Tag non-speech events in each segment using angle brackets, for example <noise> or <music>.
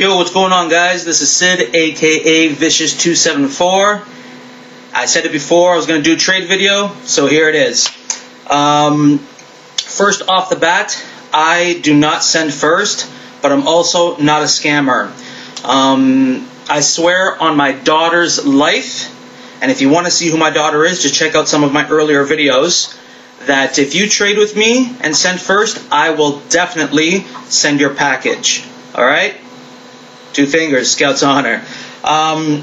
Yo, what's going on, guys? This is Sid, aka Vicious274. I said it before, I was going to do a trade video, so here it is. Um, first off the bat, I do not send first, but I'm also not a scammer. Um, I swear on my daughter's life, and if you want to see who my daughter is, just check out some of my earlier videos. That if you trade with me and send first, I will definitely send your package. Alright? Two fingers, Scout's honor. Um,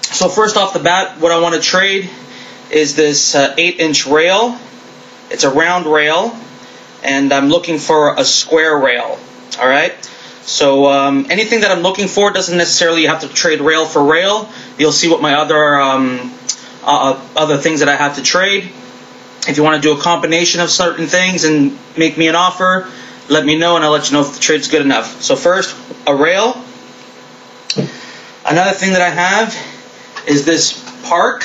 so, first off the bat, what I want to trade is this uh, 8 inch rail. It's a round rail, and I'm looking for a square rail. Alright? So um, anything that I'm looking for doesn't necessarily have to trade rail for rail. You'll see what my other um, uh, other things that I have to trade. If you want to do a combination of certain things and make me an offer, let me know and I'll let you know if the trade's good enough. So first, a rail. Another thing that I have is this park.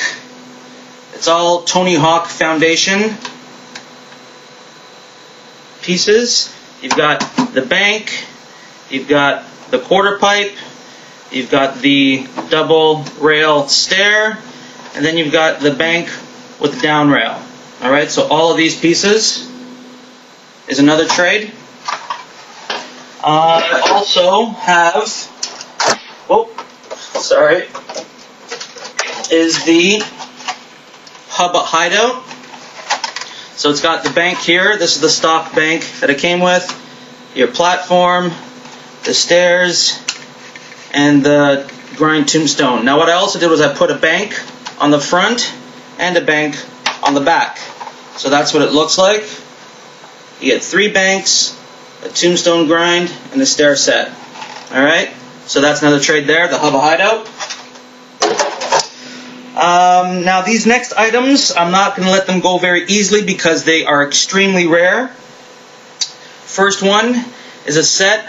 It's all Tony Hawk Foundation pieces. You've got the bank, You've got the quarter pipe, you've got the double rail stair, and then you've got the bank with the down rail. All right, so all of these pieces is another trade. Uh, I also have, sorry, is the Hubba Hideout. So it's got the bank here. This is the stock bank that it came with. Your platform, the stairs, and the grind tombstone. Now what I also did was I put a bank on the front and a bank on the back. So that's what it looks like. You get three banks, a tombstone grind, and a stair set. Alright, so that's another trade there, the Hubba Hideout. Um, now these next items, I'm not going to let them go very easily because they are extremely rare. First one is a set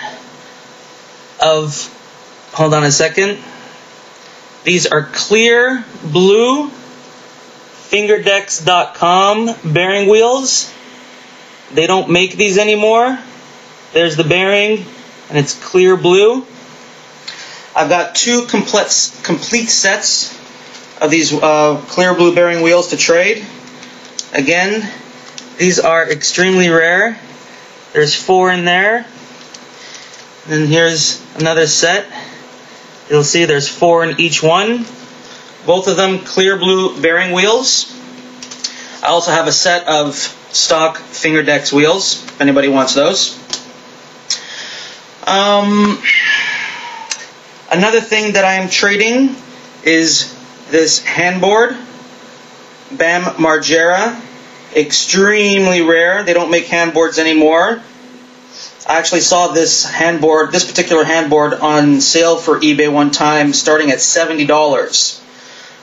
of, hold on a second. These are clear blue Fingerdecks.com bearing wheels. They don't make these anymore. There's the bearing, and it's clear blue. I've got two complete, complete sets of these uh, clear blue bearing wheels to trade. Again, these are extremely rare. There's four in there. And here's another set. You'll see there's four in each one. Both of them clear blue bearing wheels. I also have a set of stock Fingerdecks wheels, if anybody wants those. Um, another thing that I am trading is this handboard, BAM Margera. Extremely rare. They don't make handboards anymore. I actually saw this handboard, this particular handboard, on sale for eBay one time, starting at seventy dollars.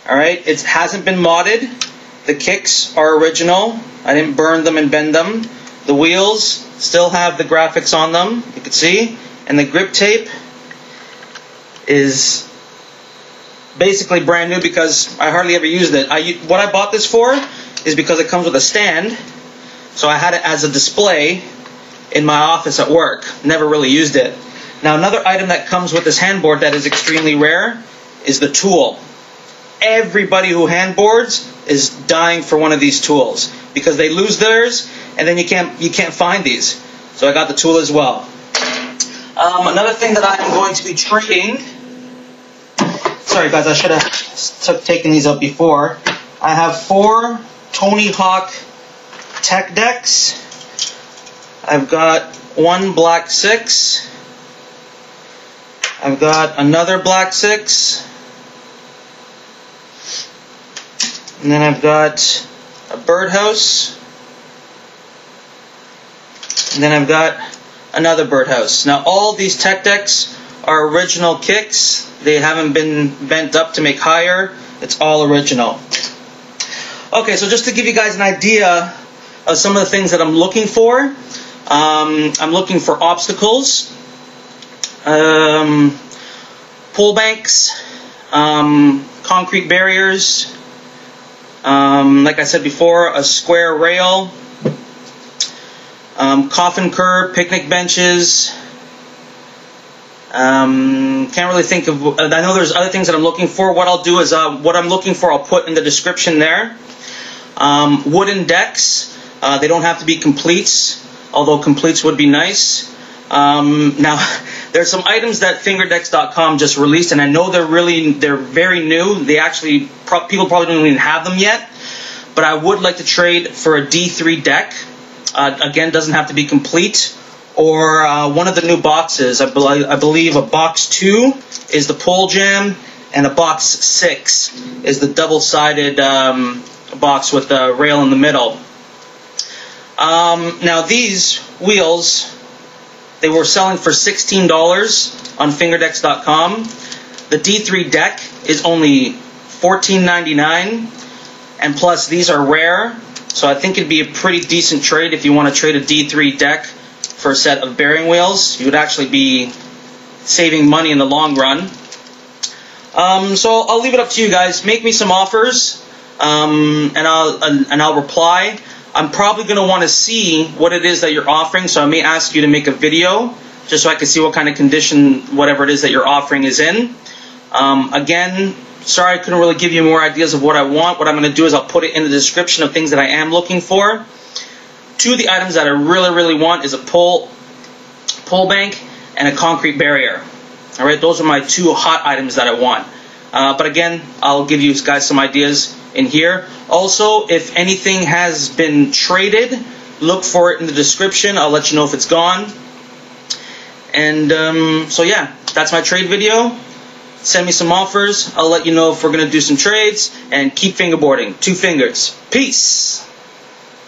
All right, it hasn't been modded. The kicks are original. I didn't burn them and bend them. The wheels still have the graphics on them. You can see, and the grip tape is basically brand new because I hardly ever used it. I what I bought this for is because it comes with a stand, so I had it as a display in my office at work. Never really used it. Now, another item that comes with this handboard that is extremely rare is the tool. Everybody who handboards is dying for one of these tools because they lose theirs and then you can't you can't find these. So I got the tool as well. Um, another thing that I am going to be trading. Sorry guys, I should have taken these up before. I have four Tony Hawk tech decks I've got one black six. I've got another black six. And then I've got a birdhouse. And then I've got another birdhouse. Now all these tech decks are original kicks. They haven't been bent up to make higher. It's all original. Okay, so just to give you guys an idea of some of the things that I'm looking for, um, I'm looking for obstacles, um, pole banks, um, concrete barriers, um, like I said before, a square rail, um, coffin curb, picnic benches, Um, can't really think of. I know there's other things that I'm looking for. What I'll do is uh, what I'm looking for. I'll put in the description there. Um, wooden decks. Uh, they don't have to be completes, although completes would be nice. Um, now, <laughs> there's some items that FingerDecks.com just released, and I know they're really they're very new. They actually pro- people probably don't even have them yet. But I would like to trade for a D3 deck. Uh, again, doesn't have to be complete or uh, one of the new boxes. I, be- I, believe a box two is the Pole Jam, and a box six is the double-sided um, box with the rail in the middle. Um, now these wheels, they were selling for $16 on Fingerdecks.com. The D3 deck is only $14.99, and plus these are rare, so I think it'd be a pretty decent trade if you want to trade a D3 deck for a set of bearing wheels. You would actually be saving money in the long run. Um, so I'll leave it up to you guys. Make me some offers, um, and I'll and I'll reply. I'm probably going to want to see what it is that you're offering, so I may ask you to make a video just so I can see what kind of condition whatever it is that you're offering is in. Um, again, sorry I couldn't really give you more ideas of what I want. What I'm going to do is I'll put it in the description of things that I am looking for. Two of the items that I really, really want is a pole, pole bank and a concrete barrier. All right, those are my two hot items that I want. Uh, but again, I'll give you guys some ideas in here. Also, if anything has been traded, look for it in the description. I'll let you know if it's gone. And um, so yeah, that's my trade video. Send me some offers. I'll let you know if we're going to do some trades. And keep fingerboarding. Two fingers. Peace.